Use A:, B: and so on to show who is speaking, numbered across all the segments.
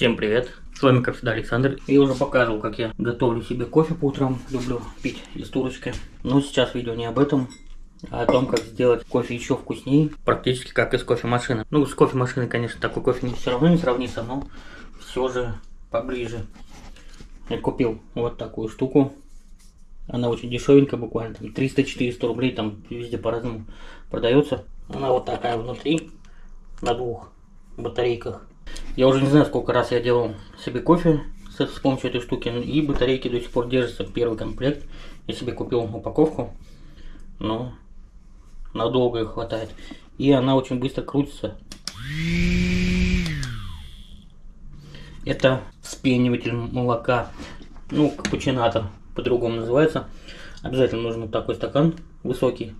A: Всем привет! С вами, как всегда, Александр. Я уже показывал, как я готовлю себе кофе по утрам. Люблю пить из турочки. Но сейчас видео не об этом, а о том, как сделать кофе еще вкуснее. Практически как из кофемашины. Ну, с кофемашины, конечно, такой кофе не, все равно не сравнится, но все же поближе. Я купил вот такую штуку. Она очень дешевенькая, буквально там 300-400 рублей, там везде по-разному продается. Она вот такая внутри, на двух батарейках. Я уже не знаю, сколько раз я делал себе кофе с, с помощью этой штуки, и батарейки до сих пор держатся, первый комплект. Я себе купил упаковку, но надолго их хватает. И она очень быстро крутится. Это вспениватель молока, ну, капучинатор по-другому называется. Обязательно нужен такой стакан высокий.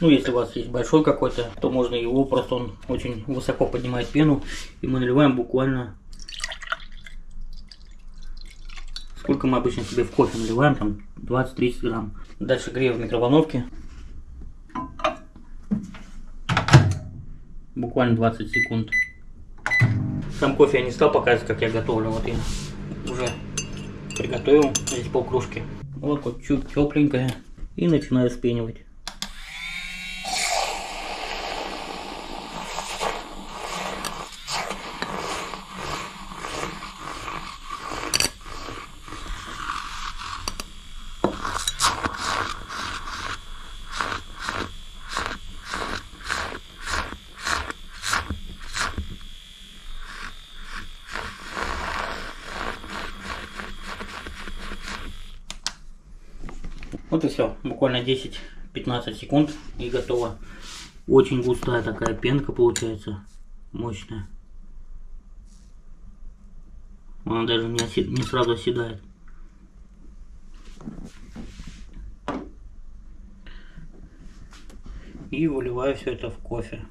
A: Ну, если у вас есть большой какой-то, то можно его, просто он очень высоко поднимает пену. И мы наливаем буквально... Сколько мы обычно себе в кофе наливаем, там 20-30 грамм. Дальше греем в микроволновке. Буквально 20 секунд. Сам кофе я не стал показывать, как я готовлю. Вот я уже приготовил здесь полкружки. Вот чуть тепленькое. И начинаю спенивать. Вот и все. Буквально 10-15 секунд и готово. Очень густая такая пенка получается. Мощная. Она даже не, оси... не сразу оседает. И выливаю все это в кофе.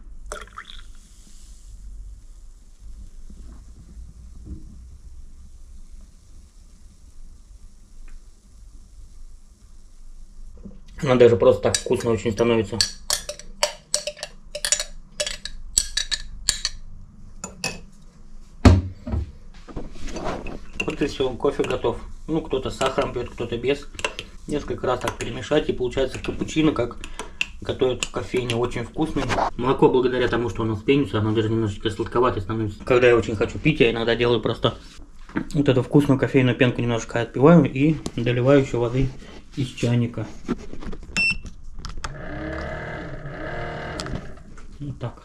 A: Она даже просто так вкусно очень становится. Вот и все, кофе готов. Ну, кто-то с сахаром пьет, кто-то без. Несколько раз так перемешать, и получается капучино, как готовят в кофейне, очень вкусный. Молоко, благодаря тому, что оно вспенится, оно даже немножечко сладковатое становится. Когда я очень хочу пить, я иногда делаю просто вот эту вкусную кофейную пенку немножко отпиваю и доливаю еще воды из чайника. Вот так.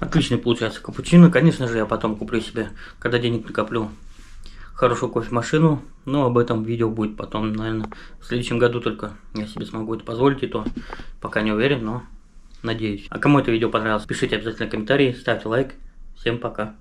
A: Отличный получается капучино. Конечно же, я потом куплю себе, когда денег накоплю, хорошую кофемашину. Но об этом видео будет потом, наверное, в следующем году только я себе смогу это позволить. И то пока не уверен, но надеюсь. А кому это видео понравилось, пишите обязательно комментарии, ставьте лайк. Всем пока.